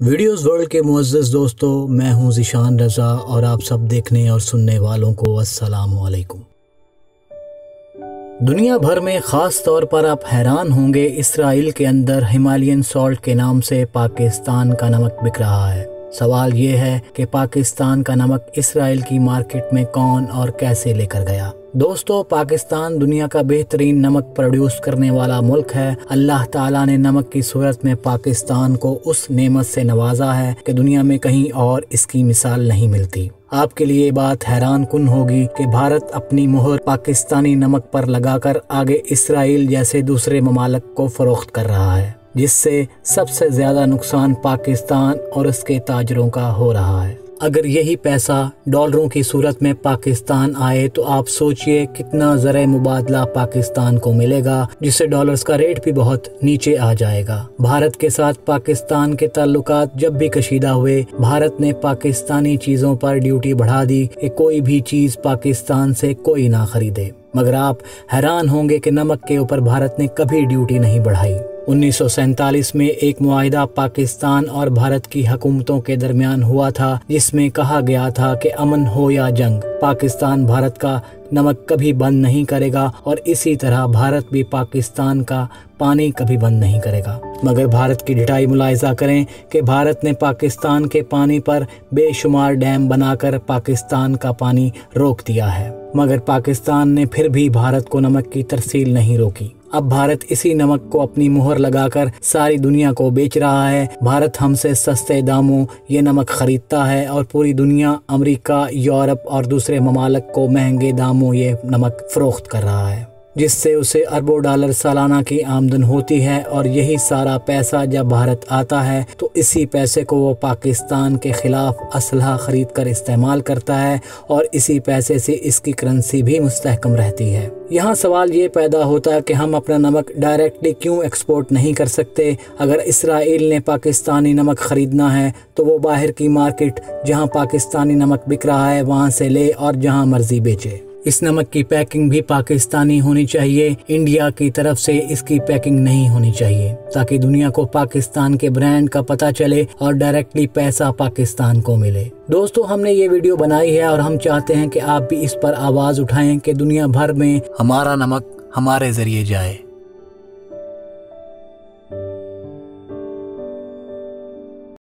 Videos world کے معزز دوستو، میں ہوں ذیشان رضا اور آپ سب دیکھنے اور سننے والوں کو السلام علیکم۔ دنیا بھر میں خاص طور پر آپ حیران ہوں گے، اسرائیل کے اندر ہمالین سالٹ کے نام سے پاکستان کا نمک بک رہا ہے۔ سوال یہ ہے کہ پاکستان کا نمک اسرائیل کی مارکیٹ میں کون اور کیسے لے کر گیا؟ دوستو، پاکستان دنیا کا بہترین نمک پروڈیوس کرنے والا ملک ہے۔ اللہ تعالیٰ نے نمک کی صورت میں پاکستان کو اس نعمت سے نوازا ہے کہ دنیا میں کہیں اور اس کی مثال نہیں ملتی۔ آپ کے لیے بات حیران کن ہوگی کہ بھارت اپنی مہر پاکستانی نمک پر لگا کر آگے اسرائیل جیسے دوسرے ممالک کو فروخت کر رہا ہے، جس سے سب سے زیادہ نقصان پاکستان اور اس کے تاجروں کا ہو رہا ہے۔ اگر یہی پیسہ ڈالروں کی صورت میں پاکستان آئے تو آپ سوچئے کتنا زرع مبادلہ پاکستان کو ملے گا، جس سے ڈالرز کا ریٹ بھی بہت نیچے آ جائے گا۔ بھارت کے ساتھ پاکستان کے تعلقات جب بھی کشیدہ ہوئے، بھارت نے پاکستانی چیزوں پر ڈیوٹی بڑھا دی کہ کوئی بھی چیز پاکستان سے کوئی نہ خریدے۔ مگر آپ حیران ہوں گے کہ نمک کے اوپر بھارت نے کبھی ڈیوٹی نہیں بڑھائی۔ انیس سو سینتالیس میں ایک معاہدہ پاکستان اور بھارت کی حکومتوں کے درمیان ہوا تھا، جس میں کہا گیا تھا کہ امن ہو یا جنگ، پاکستان بھارت کا نمک کبھی بند نہیں کرے گا اور اسی طرح بھارت بھی پاکستان کا پانی کبھی بند نہیں کرے گا۔ مگر بھارت کی ڈٹائی ملاحظہ کریں کہ بھارت نے پاکستان کے پانی پر بے شمار ڈیم بنا کر پاکستان کا پانی روک دیا ہے۔ مگر پاکستان نے پھر بھی بھارت کو نمک کی ترسیل نہیں روکی۔ اب بھارت اسی نمک کو اپنی مہر لگا کر ساری دنیا کو بیچ رہا ہے۔ بھارت ہم سے سستے داموں یہ نمک خریدتا ہے اور پوری دنیا، امریکہ، یورپ اور دوسرے ممالک کو مہنگے داموں یہ نمک فروخت کر رہا ہے۔ جس سے اسے اربوں ڈالر سالانہ کی آمدن ہوتی ہے اور یہی سارا پیسہ جب بھارت آتا ہے تو اسی پیسے کو وہ پاکستان کے خلاف اسلحہ خرید کر استعمال کرتا ہے اور اسی پیسے سے اس کی کرنسی بھی مستحکم رہتی ہے۔ یہاں سوال یہ پیدا ہوتا ہے کہ ہم اپنا نمک ڈائریکٹلی کیوں ایکسپورٹ نہیں کر سکتے؟ اگر اسرائیل نے پاکستانی نمک خریدنا ہے تو وہ باہر کی مارکیٹ جہاں پاکستانی نمک بک رہا ہے وہاں سے لے اور جہاں مرضی بیچے۔ اس نمک کی پیکنگ بھی پاکستانی ہونی چاہیے۔ انڈیا کی طرف سے اس کی پیکنگ نہیں ہونی چاہیے، تاکہ دنیا کو پاکستان کے برانڈ کا پتہ چلے اور ڈائریکٹلی پیسہ پاکستان کو ملے۔ دوستو، ہم نے یہ ویڈیو بنائی ہے اور ہم چاہتے ہیں کہ آپ بھی اس پر آواز اٹھائیں کہ دنیا بھر میں ہمارا نمک ہمارے ذریعے جائے۔